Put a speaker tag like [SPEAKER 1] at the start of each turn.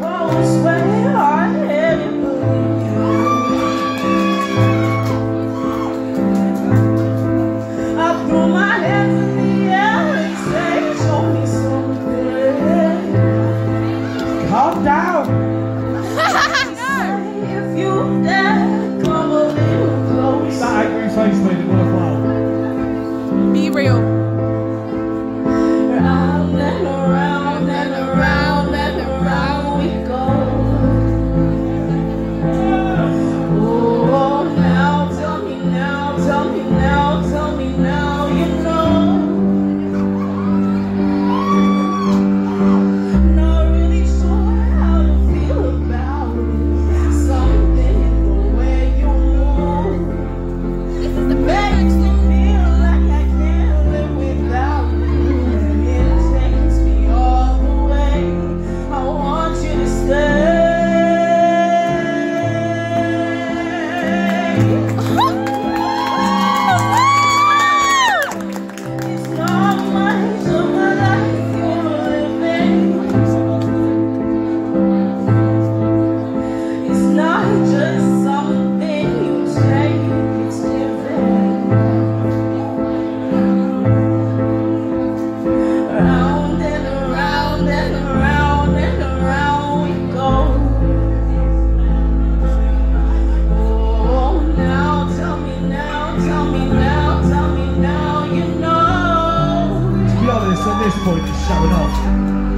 [SPEAKER 1] post where I had it Corey to shout it off.